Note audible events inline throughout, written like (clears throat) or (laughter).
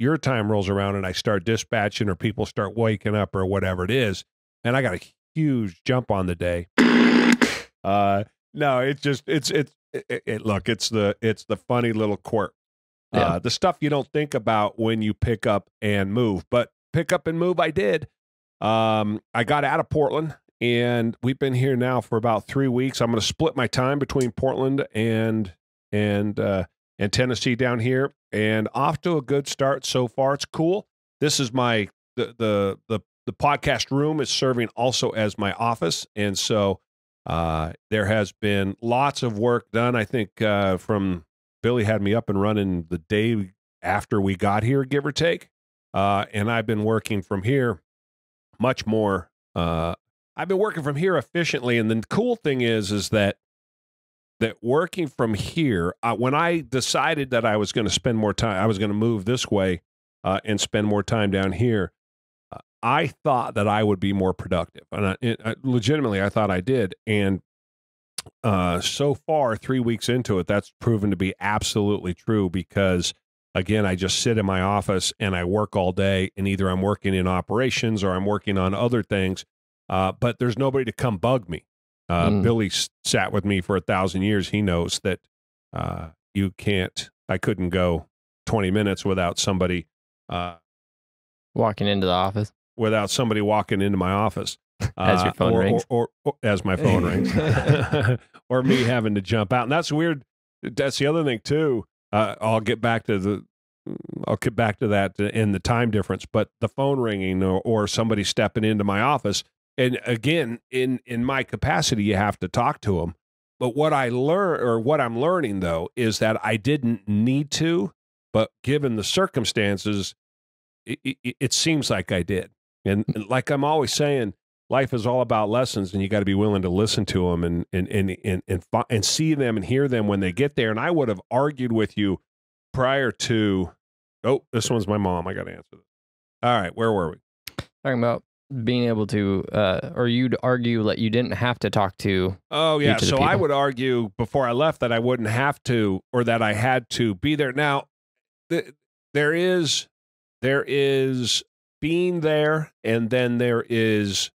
your time rolls around and I start dispatching or people start waking up or whatever it is, and I got a huge jump on the day. Uh, no, it's just it's it's it, it, look, it's the it's the funny little quirk. Yeah. Uh, the stuff you don't think about when you pick up and move, but pick up and move, I did. Um, I got out of Portland, and we've been here now for about three weeks. I'm going to split my time between Portland and and uh, and Tennessee down here, and off to a good start so far. It's cool. This is my the the the the podcast room is serving also as my office, and so uh, there has been lots of work done. I think uh, from Billy had me up and running the day after we got here, give or take, uh, and I've been working from here much more. Uh, I've been working from here efficiently, and the cool thing is, is that that working from here, uh, when I decided that I was going to spend more time, I was going to move this way uh, and spend more time down here. uh, I thought that I would be more productive, and I, it, I, legitimately, I thought I did. And uh, so far, three weeks into it, that's proven to be absolutely true because, again, I just sit in my office and I work all day, and either I'm working in operations or I'm working on other things. Uh, but there's nobody to come bug me. Uh, Mm. Billy s- sat with me for a thousand years. He knows that uh, you can't. I couldn't go 20 minutes without somebody uh, Walking into the office. without somebody walking into my office (laughs) As your uh, phone or, rings. or, or, or as my phone rings, (laughs) (laughs) or me having to jump out. And that's weird. That's the other thing too. Uh, I'll get back to the. I'll get back to that in the time difference, but the phone ringing or, or somebody stepping into my office, and again, in in my capacity, you have to talk to them. But what I learn or what I'm learning though is that I didn't need to, but given the circumstances, it, it, it seems like I did. And, mm. and like I'm always saying, life is all about lessons, and you got to be willing to listen to them and and and and and, fi- and see them and hear them when they get there. And I would have argued with you prior to. Oh, this one's my mom. I got to answer this. All right, where were we? Talking about being able to, uh, or you'd argue that you didn't have to talk to. Oh yeah. So I would argue before I left that I wouldn't have to, or that I had to be there. Now, th- there is there is being there, and then there is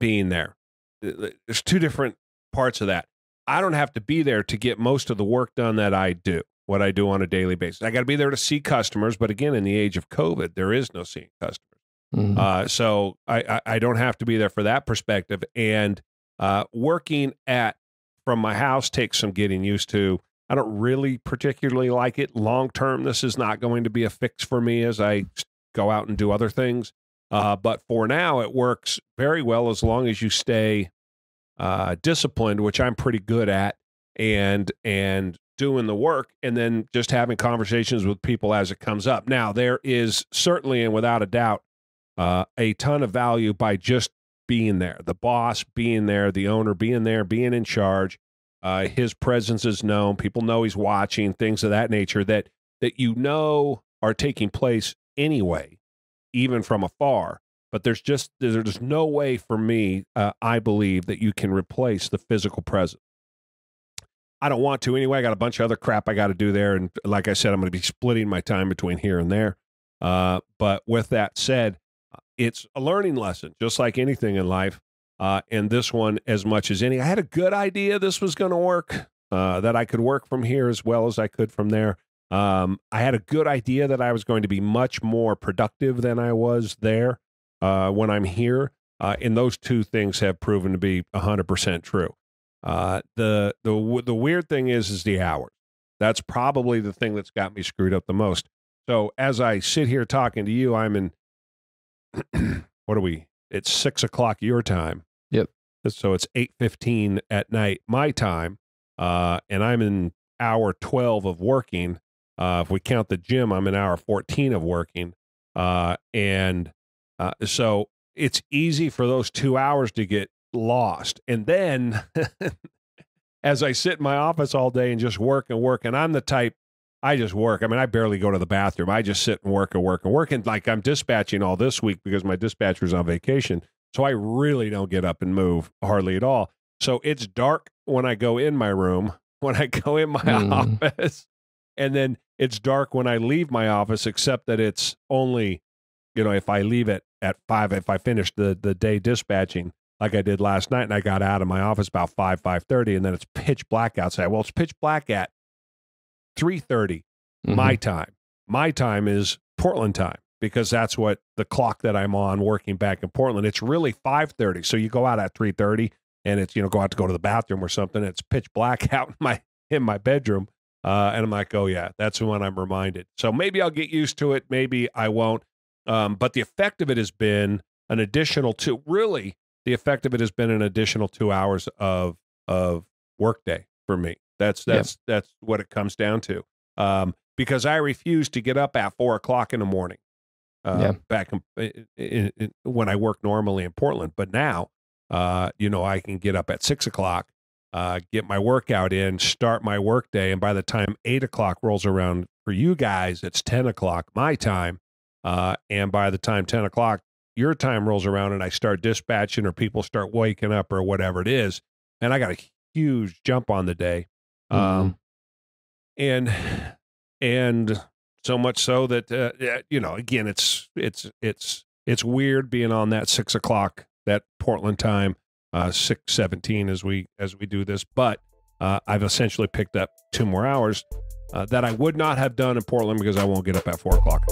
being there. Th- th- There's two different parts of that. I don't have to be there to get most of the work done that I do. What I do on a daily basis. I got to be there to see customers, but again, in the age of COVID, there is no seeing customers. Mhm. Uh, so I, I I don't have to be there for that perspective. And uh, working at from my house takes some getting used to. I don't really particularly like it long term. This is not going to be a fix for me as I go out and do other things. Uh, but for now, it works very well as long as you stay uh, disciplined, which I'm pretty good at, and and doing the work, and then just having conversations with people as it comes up. Now, there is certainly and without a doubt uh, a ton of value by just being there. The boss being there, the owner being there, being in charge. Uh, his presence is known. People know he's watching. Things of that nature that that you know are taking place anyway, even from afar. But there's just there's no way for me, uh, I believe, that you can replace the physical presence. I don't want to anyway. I got a bunch of other crap I got to do there, and like I said, I'm going to be splitting my time between here and there. Uh, but with that said, it's a learning lesson, just like anything in life. Uh, and this one, as much as any, I had a good idea this was going to work, uh, that I could work from here as well as I could from there. Um, I had a good idea that I was going to be much more productive than I was there uh, when I'm here. Uh, and those two things have proven to be 100% true. Uh, the, the, the weird thing is, is the hours. That's probably the thing that's got me screwed up the most. So as I sit here talking to you, I'm in (clears throat) what are we? It's six o'clock your time. Yep. So it's eight fifteen at night my time, uh, and I'm in hour twelve of working. Uh, if we count the gym, I'm in hour fourteen of working, uh, and uh, so it's easy for those two hours to get lost. And then, (laughs) as I sit in my office all day and just work and work, and I'm the type I just work. I mean, I barely go to the bathroom. I just sit and work and work and work. And like I'm dispatching all this week because my dispatcher's on vacation. So I really don't get up and move hardly at all. So it's dark when I go in my room, (laughs) when I go in my Mm. office. and then it's dark when I leave my office, except that it's only, you know, if I leave it at five, if I finish the the day dispatching like I did last night, and I got out of my office about five five thirty, and then it's pitch black outside. Well, it's pitch black at three Mm-hmm. my time. My time is Portland time because that's what the clock that I'm on working back in Portland. It's really 5:30. So you go out at 3:30 and it's you know go out to go to the bathroom or something. It's pitch black (laughs) out in my in my bedroom. Uh, and I'm like, oh yeah, that's when I'm reminded. So maybe I'll get used to it. Maybe I won't. Um, but the effect of it has been an additional two. Really, the effect of it has been an additional two hours of of workday for me. That's Yeah. that's that's what it comes down to. Um, because I refuse to get up at four o'clock in the morning. Uh, Yeah. Back in, in, in, when I work normally in Portland, but now, uh, you know, I can get up at six o'clock, uh, get my workout in, start my workday, and by the time eight o'clock rolls around for you guys, it's ten o'clock my time, uh, and by the time ten o'clock your time rolls around, and I start dispatching or people start waking up or whatever it is, and I got a huge jump on the day. Um, and and so much so that uh, you know again it's it's it's it's weird being on that six o'clock that Portland time uh six seventeen as we as we do this but uh, I've essentially picked up two more hours uh, that I would not have done in Portland because I won't get up at four o'clock